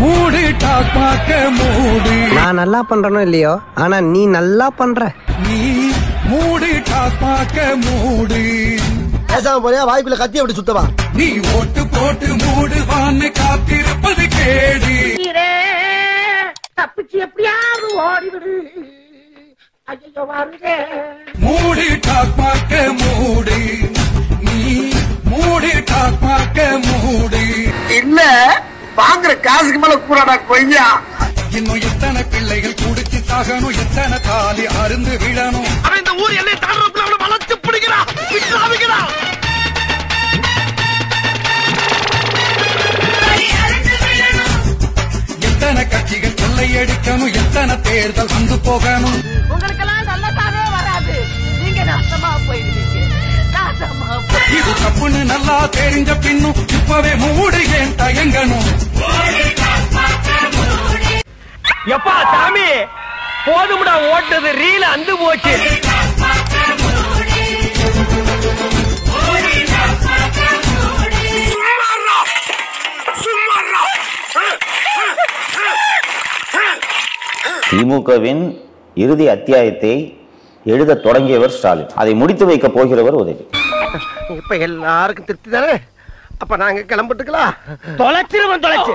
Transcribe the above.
மூடு நான் நல்லா பண்றனோ இல்லையோ? ஆனா நீ நல்லா பண்ற. நீ மூடு டாக்மாக்க மூடு. பேசாம போறியா? வாய்க்குள்ள கத்தி அப்படி சுத்தவா? நீ ஓட்டு போட்டு மூடுவான்னு காத்திருப்பது கேடு. தப்பிச்சு எப்படியாவது ஓடிவிடு. ஐயோ வருதே. மூடு டாக்மாக்க மூடு. டாக்மாக்க மூடு. இல்ல வாங்குற காசுக்கு மேல கூறாடா கொய்யா? இன்னும் எத்தனை பிள்ளைகள் குடிச்சு சாகணும் எத்தனை தாலி அருந்து விழணும் அவன் இந்த ஊர் எல்லை தாண்டறதுக்குள்ள அவனை வளர்த்து பிடிக்கிறான் எத்தனை கட்சிகள் கொள்ளையடிக்கணும் எத்தனை தேர்தல் வந்து போகணும்? உங்களுக்கெல்லாம் நல்லதாவே வராது. நீங்க நாசமா தப்புன்னு நல்லா தெரிஞ்ச பின்னும் இப்பவே மூடு ஏன் தயங்கணும்? எப்பா சாமி? போதும்டா ஓட்டது ரீல அந்து போச்சு. திமுகவின் இறுதி அத்தியாயத்தை எழுத தொடங்கியவர் ஸ்டாலின். அதை முடித்து வைக்கப் போகிறவர் உதவி. இப்ப எல்லாருக்கும் திருப்தி தானே? அப்ப நாங்க கிளம்பிட்டுக்கலாம். தொலைச்சிருவன் தொலைச்சு.